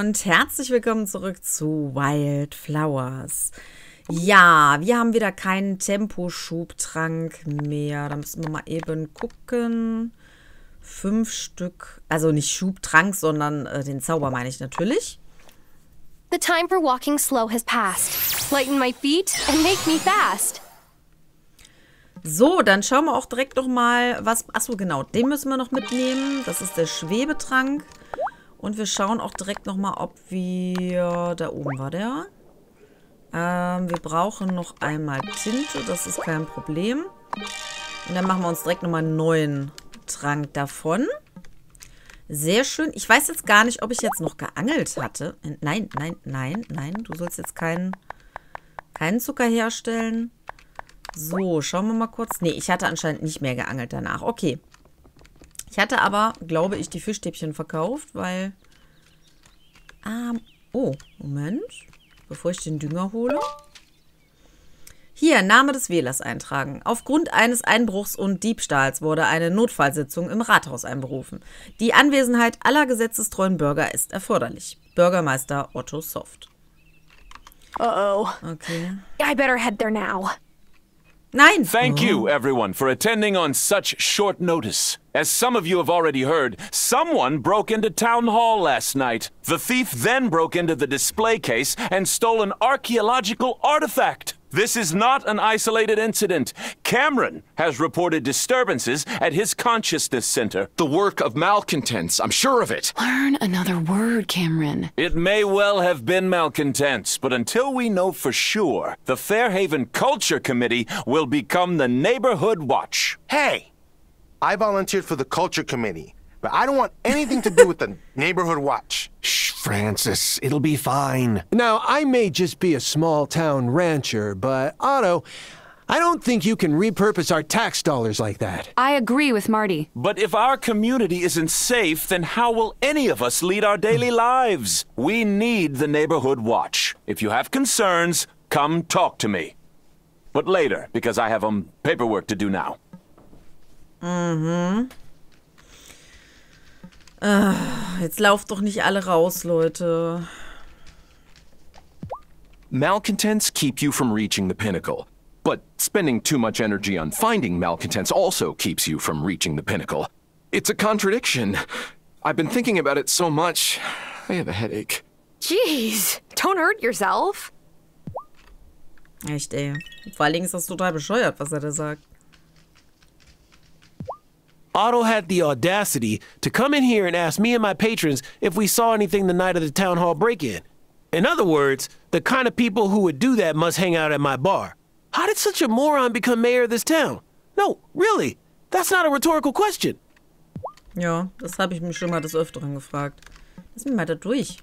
Und herzlich willkommen zurück zu Wild Flowers. Ja, wir haben wieder keinen Temposchubtrank mehr. Da müssen wir mal eben gucken. Fünf Stück, also nicht Schubtrank, sondern äh, den Zauber meine ich natürlich. The time for walking slow has passed. Lighten my feet and make me fast. So, dann schauen wir auch direkt noch mal, was... Achso, genau, den müssen wir noch mitnehmen. Das ist der Schwebetrank. Und wir schauen auch direkt noch mal, ob wir... Da oben war der. Ähm, wir brauchen noch einmal Tinte. Das ist kein Problem. Und dann machen wir uns direkt noch mal einen neuen Trank davon. Sehr schön. Ich weiß jetzt gar nicht, ob ich jetzt noch geangelt hatte. Nein, nein, nein, nein. Du sollst jetzt keinen, keinen Zucker herstellen. So, schauen wir mal kurz. Nee, ich hatte anscheinend nicht mehr geangelt danach. Okay. Ich hatte aber, glaube ich, die Fischstäbchen verkauft, weil... Ähm, oh, Moment. Bevor ich den Dünger hole. Hier, Name des Wählers eintragen. Aufgrund eines Einbruchs und Diebstahls wurde eine Notfallsitzung im Rathaus einberufen. Die Anwesenheit aller gesetzestreuen Bürger ist erforderlich. Bürgermeister Otto Soft. Uh-oh. Okay. I better head there now. Nein! Thank you, everyone, for attending on such short notice. As some of you have already heard, someone broke into Town Hall last night. The thief then broke into the display case and stole an archaeological artifact. This is not an isolated incident. Cameron has reported disturbances at his consciousness center. The work of malcontents, I'm sure of it. Learn another word, Cameron. It may well have been malcontents, but until we know for sure, the Fairhaven Culture Committee will become the Neighborhood Watch. Hey, I volunteered for the culture committee, but I don't want anything to do with the neighborhood watch. Shh, Francis, it'll be fine. Now, I may just be a small town rancher, but Otto, I don't think you can repurpose our tax dollars like that. I agree with Marty. But if our community isn't safe, then how will any of us lead our daily lives? We need the Neighborhood Watch. If you have concerns, come talk to me. But later, because I have um paperwork to do now. Jetzt lauft doch nicht alle raus, Leute. Malcontents keep you from reaching the pinnacle. But spending too much energy on finding malcontents also keeps you from reaching the pinnacle. It's a contradiction. I've been thinking about it so much, I have a headache. Jeez, don't hurt yourself. Echt, ey. Vor allen Dingen ist das total bescheuert, was er da sagt. Otto had the audacity to come in here and ask me and my patrons if we saw anything the night of the town hall break in. In other words, the kind of people who would do that must hang out at my bar. How did such a moron become mayor of this town? No, really, that's not a rhetorical question. Ja, das habe ich mich schon mal des Öfteren gefragt. Lass mich mal da durch.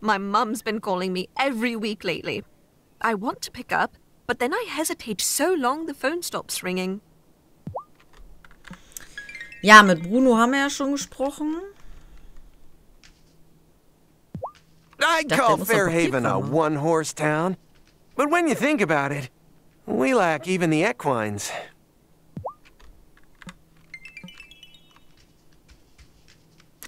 My mum's been calling me every week lately. I want to pick up, but then I hesitate so long the phone stops ringing. Ja, mit Bruno haben wir ja schon gesprochen. Dachte, call Fairhaven a Papier kommen. one horse town. But when you think about it, we lack even the equines.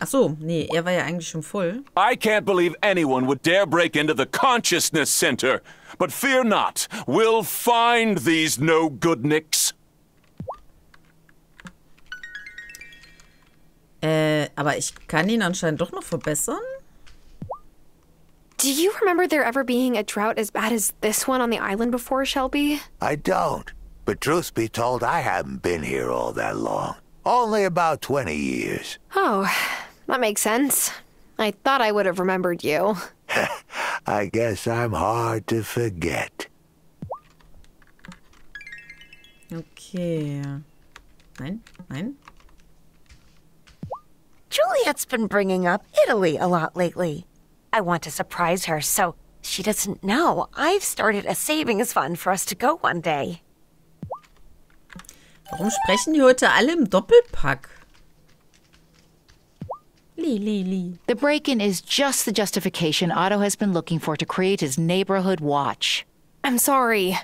Ach so, nee, er war ja eigentlich schon voll. I can't believe anyone would dare break into the Consciousness Center. But fear not, we'll find these no-good-nicks. Äh, aber ich kann ihn anscheinend doch noch verbessern. Do you remember there ever being a drought as bad as this one on the island before, Shelby? I don't. But truth be told, I haven't been here all that long. Only about 20 years. Oh, that makes sense. I thought I would have remembered you. I guess I'm hard to forget. Okay. Nein, nein. Juliet's been bringing up Italy a lot lately. I want to surprise her, so she doesn't know I've started a savings fund for us to go one day. Warum sprechen die heute alle im Doppelpack? Li, li, li. The break in is just the justification Otto has been looking for to create his neighborhood watch. I'm sorry.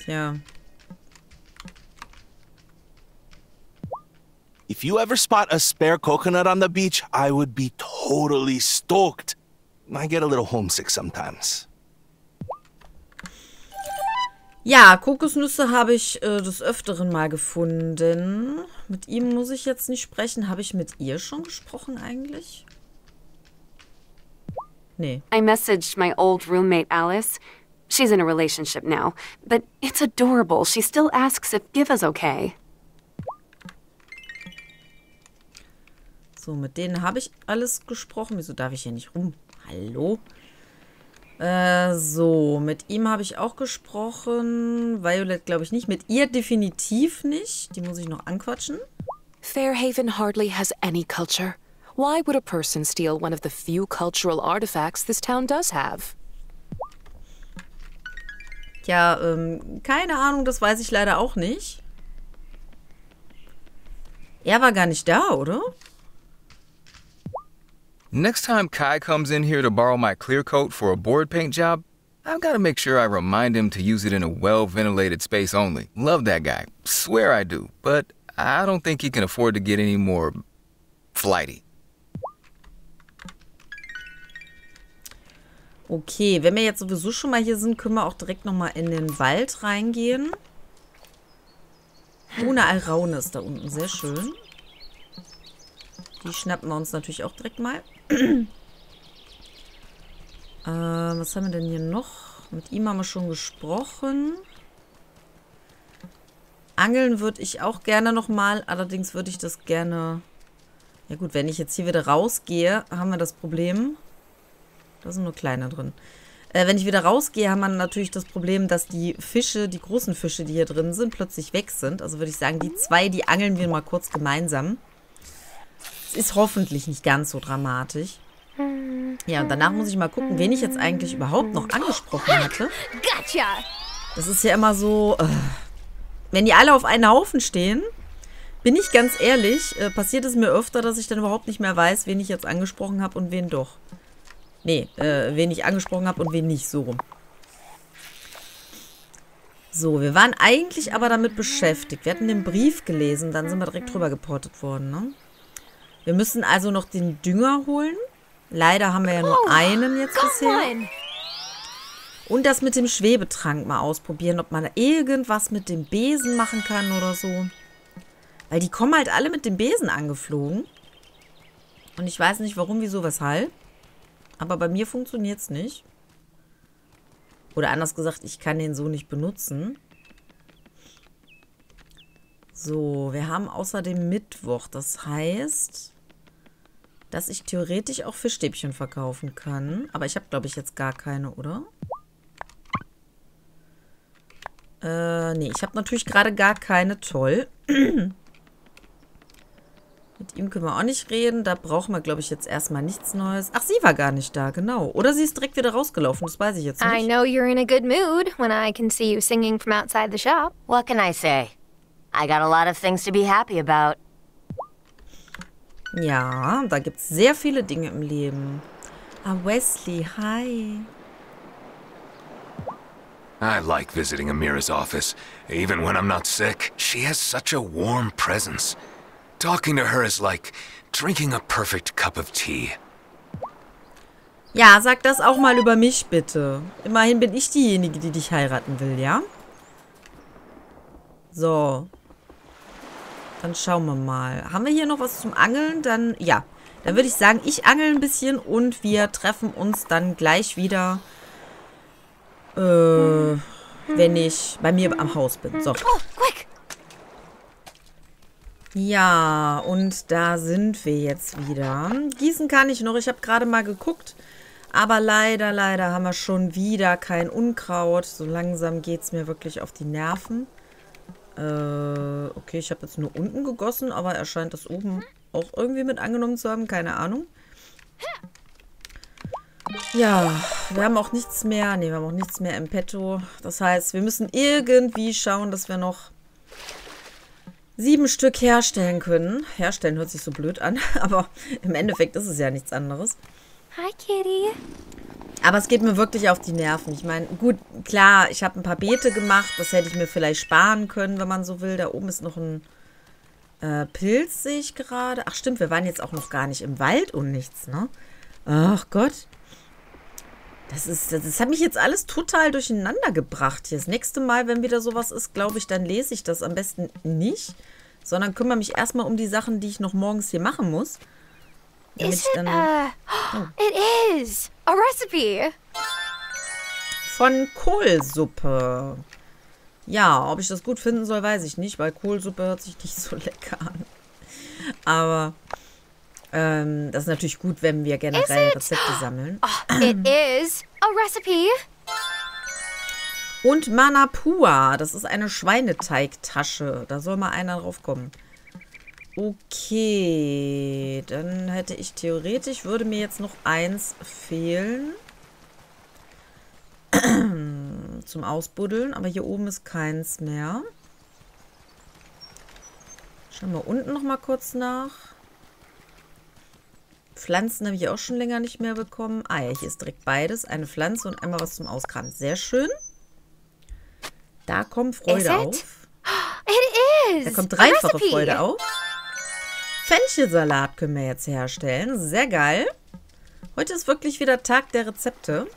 Tja. If you ever spot a spare coconut on the beach, I would be totally stoked. I get a little homesick sometimes. Ja, Kokosnüsse habe ich äh, des Öfteren mal gefunden. Mit ihm muss ich jetzt nicht sprechen. Habe ich mit ihr schon gesprochen eigentlich? Nee. I messaged my old roommate Alice. She's in a relationship now, but it's adorable. She still asks if Giva's okay. So, mit denen habe ich alles gesprochen. Wieso darf ich hier nicht rum? Hallo? Äh, so, mit ihm habe ich auch gesprochen. Violet glaube ich nicht. Mit ihr definitiv nicht. Die muss ich noch anquatschen. Fairhaven hardly has any culture. Why would a person steal one of the few cultural artifacts this town does have? Ja, ähm, keine Ahnung, das weiß ich leider auch nicht. Er war gar nicht da, oder? Next time Kai comes in here to borrow my clear coat for a board paint job, I've got to make sure I remind him to use it in a well ventilated space only. Love that guy. Swear I do. But I don't think he can afford to get any more flighty. Okay, wenn wir jetzt sowieso schon mal hier sind, können wir auch direkt nochmal in den Wald reingehen. Ohne Alraune ist da unten. Sehr schön. Die schnappen wir uns natürlich auch direkt mal. äh, was haben wir denn hier noch? Mit ihm haben wir schon gesprochen. Angeln würde ich auch gerne nochmal. Allerdings würde ich das gerne... Ja gut, wenn ich jetzt hier wieder rausgehe, haben wir das Problem... Da sind nur kleine drin. Äh, wenn ich wieder rausgehe, haben wir natürlich das Problem, dass die Fische, die großen Fische, die hier drin sind, plötzlich weg sind. Also würde ich sagen, die zwei, die angeln wir mal kurz gemeinsam. Es ist hoffentlich nicht ganz so dramatisch. Ja, und danach muss ich mal gucken, wen ich jetzt eigentlich überhaupt noch angesprochen hatte. Gotcha! Das ist ja immer so, äh, wenn die alle auf einen Haufen stehen, bin ich ganz ehrlich, äh, passiert es mir öfter, dass ich dann überhaupt nicht mehr weiß, wen ich jetzt angesprochen habe und wen doch. Nee, äh, wen ich angesprochen habe und wen nicht, so rum. So, wir waren eigentlich aber damit beschäftigt. Wir hatten den Brief gelesen, dann sind wir direkt drüber geportet worden, ne? Wir müssen also noch den Dünger holen. Leider haben wir ja nur Oh, einen jetzt bisher. on. Und das mit dem Schwebetrank mal ausprobieren, ob man irgendwas mit dem Besen machen kann oder so. Weil die kommen halt alle mit dem Besen angeflogen. Und ich weiß nicht warum, wieso, weshalb. Aber bei mir funktioniert es nicht. Oder anders gesagt, ich kann den so nicht benutzen. So, wir haben außerdem Mittwoch. Das heißt, dass ich theoretisch auch Fischstäbchen verkaufen kann. Aber ich habe, glaube ich, jetzt gar keine, oder? Äh, nee, ich habe natürlich gerade gar keine. Toll. Mit ihm können wir auch nicht reden. Da brauchen wir, glaube ich, jetzt erstmal nichts Neues. Ach, sie war gar nicht da, genau. Oder sie ist direkt wieder rausgelaufen. Das weiß ich jetzt I nicht. know you're in a good mood when I can see you singing from outside the shop. What can I say? I got a lot of things to be happy about. Ja, da gibt es sehr viele Dinge im Leben. Ah, Wesley, hi. I like visiting Amira's office, even when I'm not sick. She has such a warm presence. Talking to her is like drinking a perfect cup of tea. Ja, sag das auch mal über mich, bitte. Immerhin bin ich diejenige, die dich heiraten will, ja? So. Dann schauen wir mal. Haben wir hier noch was zum Angeln? Dann, ja. Dann würde ich sagen, ich angel ein bisschen und wir treffen uns dann gleich wieder, äh, wenn ich bei mir am Haus bin. So. Oh, quick! Ja, und da sind wir jetzt wieder. Gießen kann ich noch. Ich habe gerade mal geguckt. Aber leider, leider haben wir schon wieder kein Unkraut. So langsam geht es mir wirklich auf die Nerven. Äh, okay, ich habe jetzt nur unten gegossen, aber er scheint das oben auch irgendwie mit angenommen zu haben. Keine Ahnung. Ja, wir haben auch nichts mehr. Ne, wir haben auch nichts mehr im Petto. Das heißt, wir müssen irgendwie schauen, dass wir noch sieben Stück herstellen können. Herstellen hört sich so blöd an, aber im Endeffekt ist es ja nichts anderes. Hi, Kitty. Aber es geht mir wirklich auf die Nerven. Ich meine, gut, klar, ich habe ein paar Beete gemacht. Das hätte ich mir vielleicht sparen können, wenn man so will. Da oben ist noch ein Äh, Pilz sehe ich gerade. Ach stimmt, wir waren jetzt auch noch gar nicht im Wald und nichts, ne? Ach Gott. Das, ist, das, das hat mich jetzt alles total durcheinander gebracht hier. Das nächste Mal, wenn wieder sowas ist, glaube ich, dann lese ich das am besten nicht, sondern kümmere mich erstmal um die Sachen, die ich noch morgens hier machen muss. Is it, dann uh, Oh. it is a recipe. von Kohlsuppe. Ja, ob ich das gut finden soll, weiß ich nicht, weil Kohlsuppe hört sich nicht so lecker an. Aber ähm, das ist natürlich gut, wenn wir generell Rezepte sammeln. It is a recipe. Und Manapua, das ist eine Schweineteigtasche. Da soll mal einer drauf kommen. Okay, dann hätte ich theoretisch, würde mir jetzt noch eins fehlen. Zum Ausbuddeln, aber hier oben ist keins mehr. Schauen wir unten noch mal kurz nach. Pflanzen habe ich auch schon länger nicht mehr bekommen. Ah ja, hier ist direkt beides. Eine Pflanze und einmal was zum Auskramen. Sehr schön. Da kommt Freude auf. Da kommt dreifache. Freude auf. Fenchelsalat können wir jetzt herstellen. Sehr geil. Heute ist wirklich wieder Tag der Rezepte.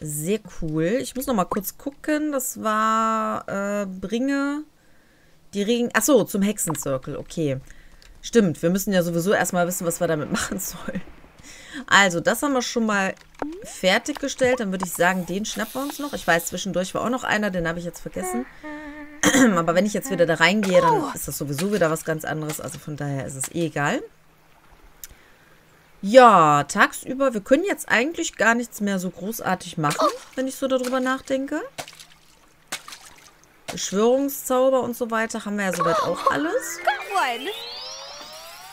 Sehr cool. Ich muss noch mal kurz gucken. Das war äh, bringe die Regen. Achso, zum Hexenzirkel. Okay. Stimmt, wir müssen ja sowieso erstmal wissen, was wir damit machen sollen. Also, das haben wir schon mal fertiggestellt. Dann würde ich sagen, den schnappen wir uns noch. Ich weiß, zwischendurch war auch noch einer, den habe ich jetzt vergessen. Aber wenn ich jetzt wieder da reingehe, dann ist das sowieso wieder was ganz anderes. Also von daher ist es eh egal. Ja, tagsüber, wir können jetzt eigentlich gar nichts mehr so großartig machen, wenn ich so darüber nachdenke. Beschwörungszauber und so weiter haben wir ja soweit auch alles.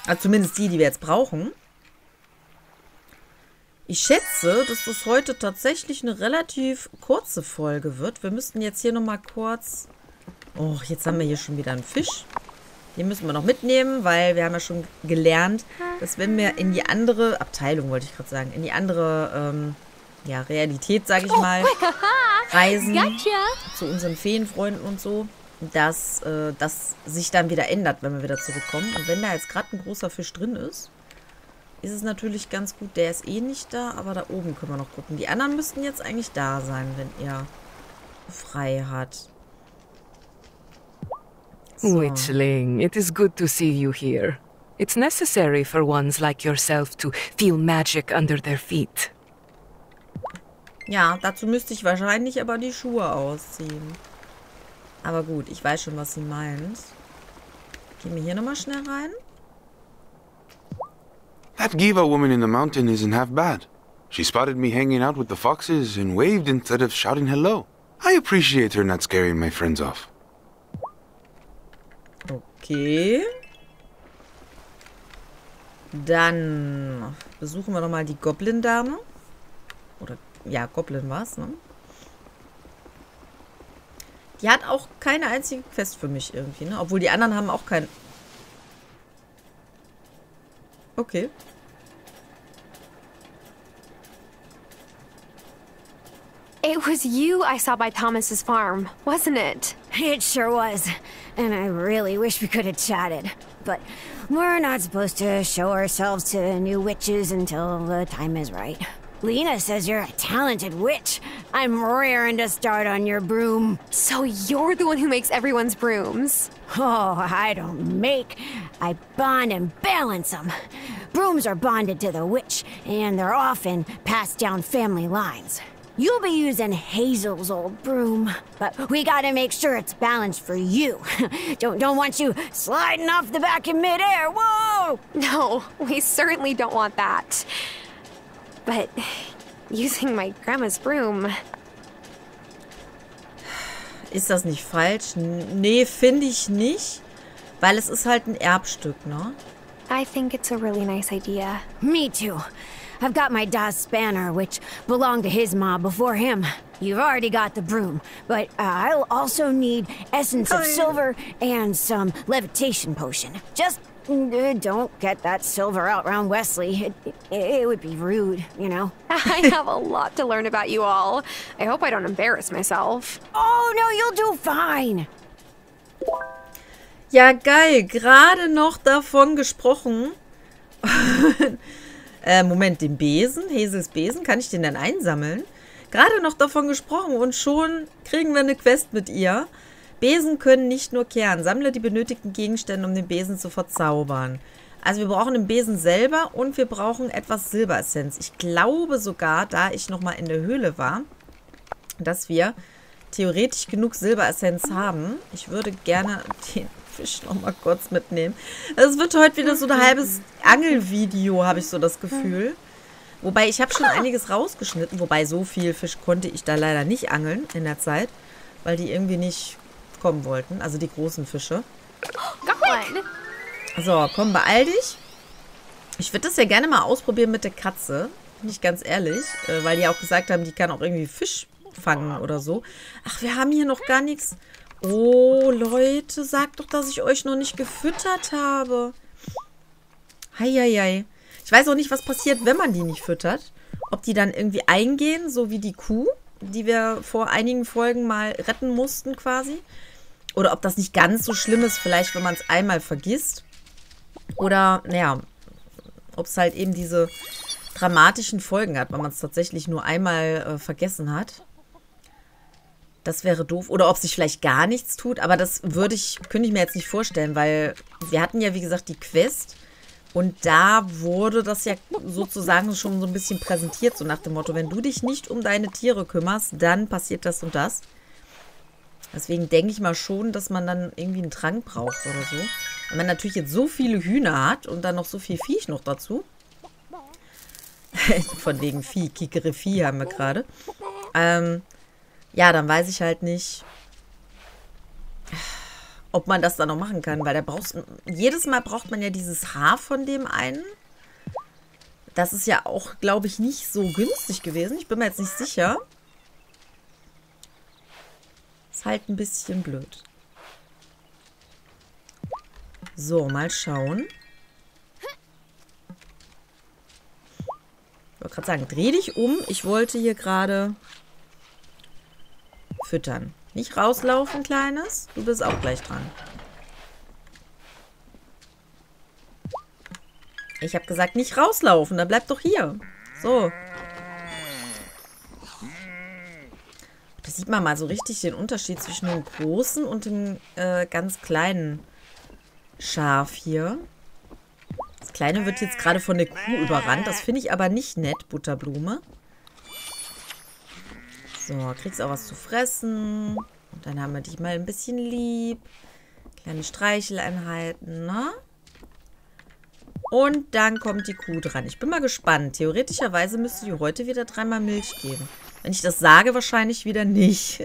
Also zumindest die, die wir jetzt brauchen. Ich schätze, dass das heute tatsächlich eine relativ kurze Folge wird. Wir müssten jetzt hier nochmal kurz... Oh, jetzt haben wir hier schon wieder einen Fisch. Den müssen wir noch mitnehmen, weil wir haben ja schon gelernt, dass wenn wir in die andere Abteilung, wollte ich gerade sagen, in die andere ähm, ja, Realität, sage ich mal, reisen, zu unseren Feenfreunden und so, dass äh, das sich dann wieder ändert, wenn wir wieder zurückkommen. Und wenn da jetzt gerade ein großer Fisch drin ist, ist es natürlich ganz gut. Der ist eh nicht da, aber da oben können wir noch gucken. Die anderen müssten jetzt eigentlich da sein, wenn er frei hat. Witchling, it is good to see you here. It's necessary for ones like yourself to feel magic under their feet. Ja, dazu müsste ich wahrscheinlich aber die Schuhe ausziehen. Aber gut, ich weiß schon, was sie meint. Gehen wir hier nochmal schnell rein. That Giva woman in the mountain isn't half bad. She spotted me hanging out with the foxes and waved instead of shouting hello. I appreciate her not scaring my friends off. Okay. Dann besuchen wir nochmal die Goblin-Dame. Oder, ja, Goblin war's, ne? Die hat auch keine einzige Quest für mich irgendwie, ne? Obwohl die anderen haben auch kein... Okay. It was you I saw by Thomas's farm, wasn't it? It sure was. And I really wish we could have chatted. But we're not supposed to show ourselves to new witches until the time is right. Lena says you're a talented witch. I'm raring to start on your broom. So you're the one who makes everyone's brooms. Oh, I don't make. I bond and balance them. Brooms are bonded to the witch, and they're often passed down family lines. You'll be using Hazel's old broom, but we gotta make sure it's balanced for you. don't don't want you sliding off the back in midair. Whoa! No, we certainly don't want that. But using my grandma's broom. Ist das nicht falsch? N- Nee, finde ich nicht. Weil es ist halt ein Erbstück, ne? I think it's a really nice idea. Me too. I've got my Das Spanner, which belonged to his mob before him. You've already got the broom, but uh, I'll also need essence of silver and some levitation potion. Just uh, don't get that silver out round Wesley. It, it, it would be rude, you know. I have a lot to learn about you all. I hope I don't embarrass myself. Oh, no, you'll do fine. Ja, geil. Gerade noch davon gesprochen. äh, Moment, den Besen? Hesels Besen? Kann ich den denn einsammeln? Gerade noch davon gesprochen und schon kriegen wir eine Quest mit ihr. Besen können nicht nur kehren. Sammle die benötigten Gegenstände, um den Besen zu verzaubern. Also wir brauchen den Besen selber und wir brauchen etwas Silberessenz. Ich glaube sogar, da ich nochmal in der Höhle war, dass wir theoretisch genug Silberessenz haben. Ich würde gerne den Fisch nochmal kurz mitnehmen. Es wird heute wieder so ein halbes Angelvideo, habe ich so das Gefühl. Wobei, ich habe schon einiges rausgeschnitten. Wobei, so viel Fisch konnte ich da leider nicht angeln in der Zeit. Weil die irgendwie nicht kommen wollten. Also die großen Fische. So, komm, beeil dich. Ich würde das ja gerne mal ausprobieren mit der Katze. Bin ich ganz ehrlich. Äh, weil die auch gesagt haben, die kann auch irgendwie Fisch fangen oder so. Ach, wir haben hier noch gar nichts. Oh, Leute, sagt doch, dass ich euch noch nicht gefüttert habe. Heieiei. Ich weiß auch nicht, was passiert, wenn man die nicht füttert. Ob die dann irgendwie eingehen, so wie die Kuh, die wir vor einigen Folgen mal retten mussten quasi. Oder ob das nicht ganz so schlimm ist, vielleicht, wenn man es einmal vergisst. Oder, naja, ob es halt eben diese dramatischen Folgen hat, wenn man es tatsächlich nur einmal äh, vergessen hat. Das wäre doof. Oder ob sich vielleicht gar nichts tut. Aber das würde ich, könnte ich mir jetzt nicht vorstellen, weil wir hatten ja, wie gesagt, die Quest. Und da wurde das ja sozusagen schon so ein bisschen präsentiert, so nach dem Motto, wenn du dich nicht um deine Tiere kümmerst, dann passiert das und das. Deswegen denke ich mal schon, dass man dann irgendwie einen Trank braucht oder so. Wenn man natürlich jetzt so viele Hühner hat und dann noch so viel Viech noch dazu. Von wegen Vieh, Kikere Vieh haben wir gerade. Ähm, ja, dann weiß ich halt nicht, ob man das dann noch machen kann, weil da brauchst jedes Mal braucht man ja dieses Haar von dem einen. Das ist ja auch, glaube ich, nicht so günstig gewesen. Ich bin mir jetzt nicht sicher. Ist halt ein bisschen blöd. So, mal schauen. Ich wollte gerade sagen, dreh dich um. Ich wollte hier gerade füttern. Nicht rauslaufen, Kleines. Du bist auch gleich dran. Ich habe gesagt, nicht rauslaufen. Dann bleib doch hier. So. Da sieht man mal so richtig den Unterschied zwischen dem großen und dem äh, ganz kleinen Schaf hier. Das kleine wird jetzt gerade von der Kuh überrannt. Das finde ich aber nicht nett, Butterblume. So, kriegst auch was zu fressen. Und dann haben wir dich mal ein bisschen lieb. Kleine Streicheleinheiten, ne? Und dann kommt die Kuh dran. Ich bin mal gespannt. Theoretischerweise müsste die heute wieder dreimal Milch geben. Wenn ich das sage, wahrscheinlich wieder nicht.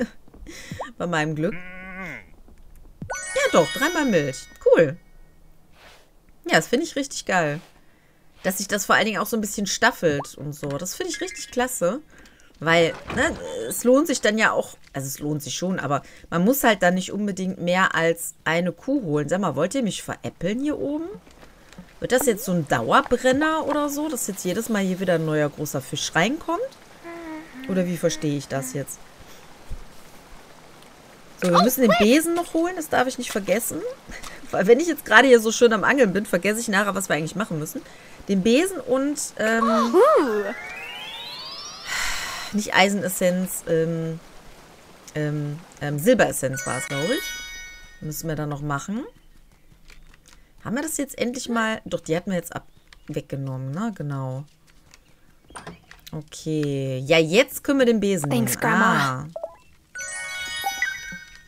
Bei meinem Glück. Ja doch, dreimal Milch. Cool. Ja, das finde ich richtig geil. Dass sich das vor allen Dingen auch so ein bisschen staffelt und so. Das finde ich richtig klasse. Weil, ne, es lohnt sich dann ja auch, also es lohnt sich schon, aber man muss halt dann nicht unbedingt mehr als eine Kuh holen. Sag mal, wollt ihr mich veräppeln hier oben? Wird das jetzt so ein Dauerbrenner oder so, dass jetzt jedes Mal hier wieder ein neuer großer Fisch reinkommt? Oder wie verstehe ich das jetzt? So, wir müssen den Besen noch holen, das darf ich nicht vergessen. Weil wenn ich jetzt gerade hier so schön am Angeln bin, vergesse ich nachher, was wir eigentlich machen müssen. Den Besen und, ähm, nicht Eisenessenz, ähm, ähm, ähm, Silberessenz war es, glaube ich. Müssen wir dann noch machen. Haben wir das jetzt endlich mal... Doch, die hatten wir jetzt ab weggenommen, ne? Genau. Okay. Ja, jetzt können wir den Besen Thanks, nehmen. Ah.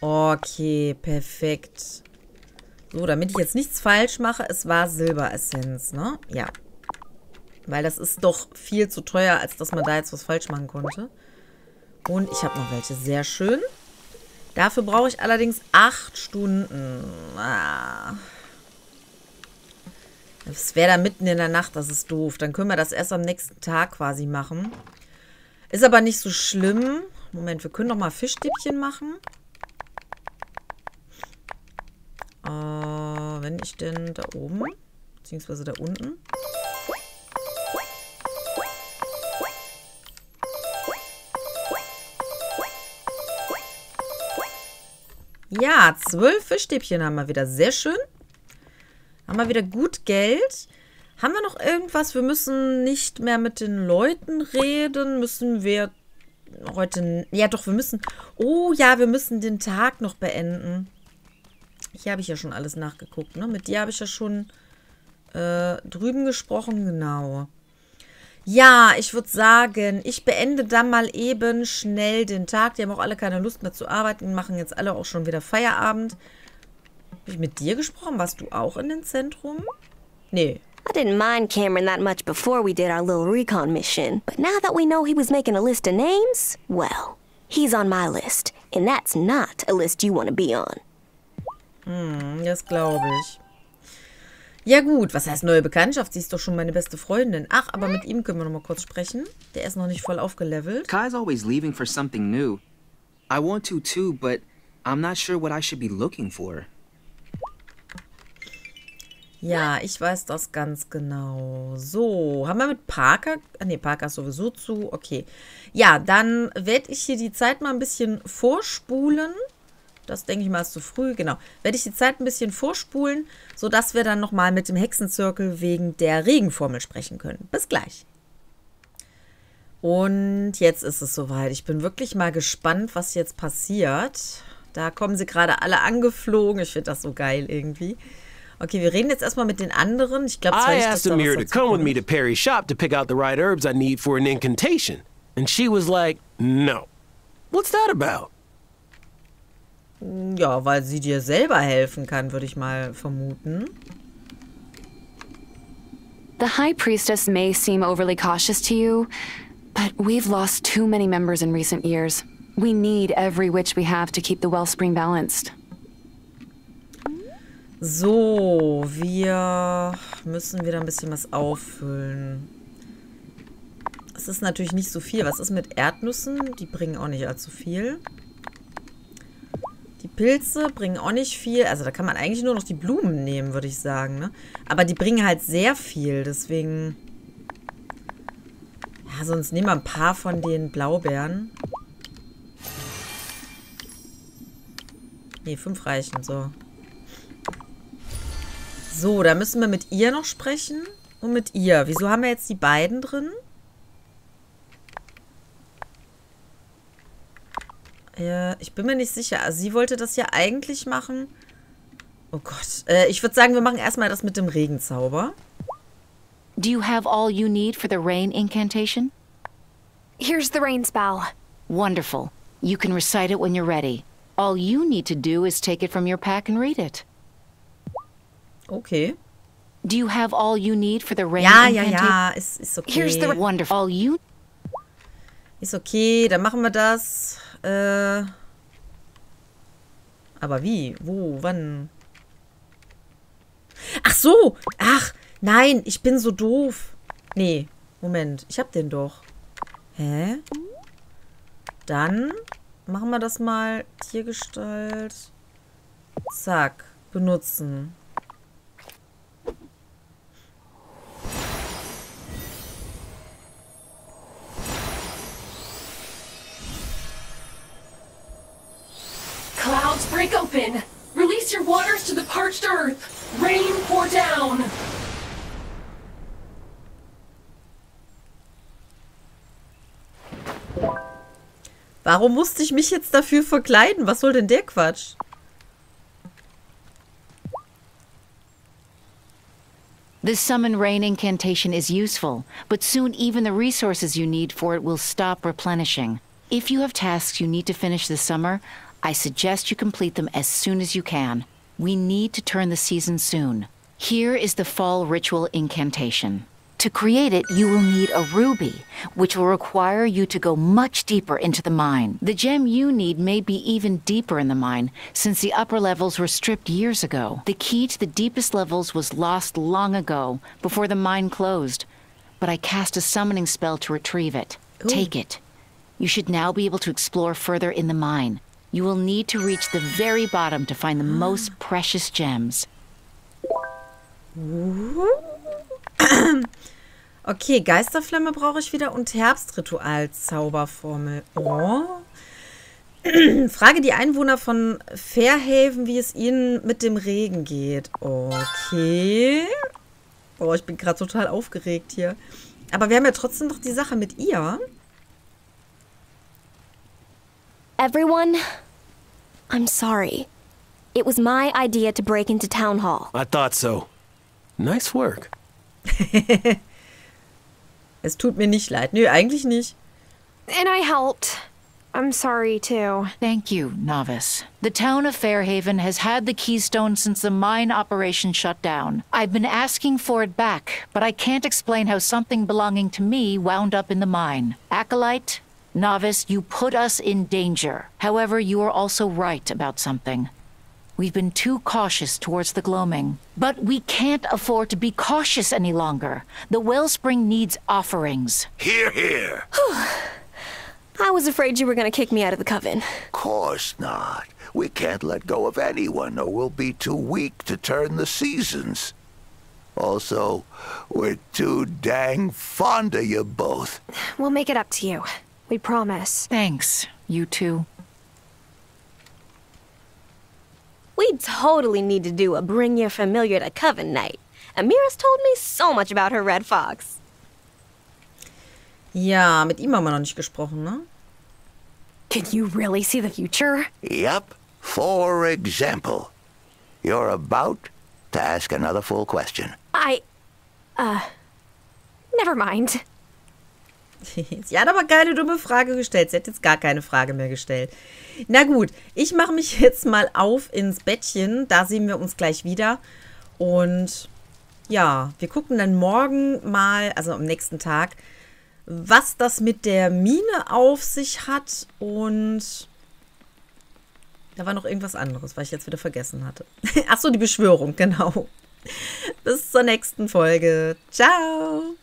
Okay, perfekt. So, damit ich jetzt nichts falsch mache, es war Silberessenz, ne? Ja. Weil das ist doch viel zu teuer, als dass man da jetzt was falsch machen konnte. Und ich habe noch welche. Sehr schön. Dafür brauche ich allerdings acht Stunden. Ah. Das wäre da mitten in der Nacht, das ist doof. Dann können wir das erst am nächsten Tag quasi machen. Ist aber nicht so schlimm. Moment, wir können noch mal Fischstäbchen machen. Äh, wenn ich denn da oben, beziehungsweise da unten. Ja, zwölf Fischstäbchen haben wir wieder. Sehr schön. Haben wir wieder gut Geld. Haben wir noch irgendwas? Wir müssen nicht mehr mit den Leuten reden. Müssen wir heute... Ja doch, wir müssen... Oh ja, wir müssen den Tag noch beenden. Hier habe ich ja schon alles nachgeguckt. Ne? Mit dir habe ich ja schon äh, drüben gesprochen. Genau. Ja, ich würde sagen, ich beende dann mal eben schnell den Tag. Die haben auch alle keine Lust mehr zu arbeiten, machen jetzt alle auch schon wieder Feierabend. Habe ich mit dir gesprochen? Warst du auch in dem Zentrum? Nee. I didn't mind Cameron that much before we did our little recon mission, but now that we know he was making a list of names, well, he's on my list, and that's not a list you want to be on. Hm, das glaube ich. Ja gut, was heißt neue Bekanntschaft? Sie ist doch schon meine beste Freundin. Ach, aber mit ihm können wir noch mal kurz sprechen. Der ist noch nicht voll aufgelevelt. Kai's always leaving for something new. I want to too, but I'm not sure what I should be looking for. Ja, ich weiß das ganz genau. So, haben wir mit Parker... Ah, nee, Parker ist sowieso zu. Okay. Ja, dann werde ich hier die Zeit mal ein bisschen vorspulen. Das denke ich mal ist zu früh. Genau. Werde ich die Zeit ein bisschen vorspulen, sodass wir dann nochmal mit dem Hexenzirkel wegen der Regenformel sprechen können. Bis gleich. Und jetzt ist es soweit. Ich bin wirklich mal gespannt, was jetzt passiert. Da kommen sie gerade alle angeflogen. Ich finde das so geil irgendwie. Okay, wir reden jetzt erstmal mit den anderen. Ich glaube zwar I asked Amir to come with me to Perry's shop to pick out the right herbs I need for an incantation. And she was like, no. What's that about? Ja, weil sie dir selber helfen kann, würde ich mal vermuten. The High Priestess may seem overly cautious to you, but we've lost too many members in recent years. We need every witch we have to keep the wellspring balanced. So, wir müssen wieder ein bisschen was auffüllen. Es ist natürlich nicht so viel. Was ist mit Erdnüssen? Die bringen auch nicht allzu viel. Die Pilze bringen auch nicht viel. Also da kann man eigentlich nur noch die Blumen nehmen, würde ich sagen. Ne? Aber die bringen halt sehr viel. Deswegen... Ja, sonst nehmen wir ein paar von den Blaubeeren. Ne, fünf reichen. So. So, da müssen wir mit ihr noch sprechen. Und mit ihr. Wieso haben wir jetzt die beiden drin? Ja, ich bin mir nicht sicher. Also sie wollte das ja eigentlich machen. Oh Gott. Äh, ich würde sagen, wir machen erstmal das mit dem Regenzauber. Do you have all you need for the rain incantation? Here's the rain spell. Wonderful. You can recite it when you're ready. All you need to do is take it from your pack and read it. Okay. Do you have all you need for the rain Ja, ja, incantation? ja. Ist, ist okay. Here's the wonderful. All you Ist okay, dann machen wir das. Äh. Aber wie? Wo? Wann? Ach so! Ach, nein, ich bin so doof. Nee, Moment, ich hab den doch. Hä? Dann machen wir das mal. Tiergestalt. Zack, benutzen. Clouds break open. Release your waters to the parched earth. Rain pour down. Warum musste ich mich jetzt dafür verkleiden? Was soll denn der Quatsch? This summon rain incantation is useful, but soon even the resources you need for it will stop replenishing. If you have tasks you need to finish this summer, I suggest you complete them as soon as you can. We need to turn the season soon. Here is the fall ritual incantation. To create it, you will need a ruby, which will require you to go much deeper into the mine. The gem you need may be even deeper in the mine, since the upper levels were stripped years ago. The key to the deepest levels was lost long ago, before the mine closed. But I cast a summoning spell to retrieve it. Take it. You should now be able to explore further in the mine. You will need to reach the very bottom to find the most precious gems. Okay, Geisterflamme brauche ich wieder und Herbstritual-Zauberformel. Oh. Frage die Einwohner von Fairhaven, wie es ihnen mit dem Regen geht. Okay. Oh, ich bin gerade total aufgeregt hier. Aber wir haben ja trotzdem noch die Sache mit ihr. Everyone, I'm sorry. It was my idea to break into Town Hall. I thought so. Nice work. es tut mir nicht leid. Nö, eigentlich nicht. And I helped. I'm sorry, too. Thank you, Novice. The town of Fairhaven has had the Keystone since the mine operation shut down. I've been asking for it back, but I can't explain how something belonging to me wound up in the mine. Acolyte, Novice, you put us in danger. However, you are also right about something. We've been too cautious towards the gloaming. But we can't afford to be cautious any longer. The wellspring needs offerings. Here, here. I was afraid you were going to kick me out of the coven. Course not. We can't let go of anyone or we'll be too weak to turn the seasons. Also, we're too dang fond of you both. We'll make it up to you. We promise. Thanks, you two. We totally need to do a Bring Your Familiar to Coven night. Amira's told me so much about her red fox. Ja, mit ihm haben wir noch nicht gesprochen, ne? Can you really see the future? Yep. For example, you're about to ask another full question. I. Uh. Never mind. Sie hat aber keine dumme Frage gestellt. Sie hat jetzt gar keine Frage mehr gestellt. Na gut, ich mache mich jetzt mal auf ins Bettchen. Da sehen wir uns gleich wieder. Und ja, wir gucken dann morgen mal, also am nächsten Tag, was das mit der Mine auf sich hat. Und da war noch irgendwas anderes, was ich jetzt wieder vergessen hatte. Achso, die Beschwörung, genau. Bis zur nächsten Folge. Ciao.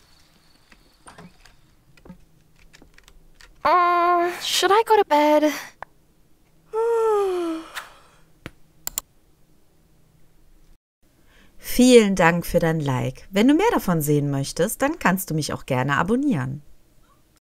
Uh, should I go to bed? Vielen Dank für dein Like. Wenn du mehr davon sehen möchtest, dann kannst du mich auch gerne abonnieren.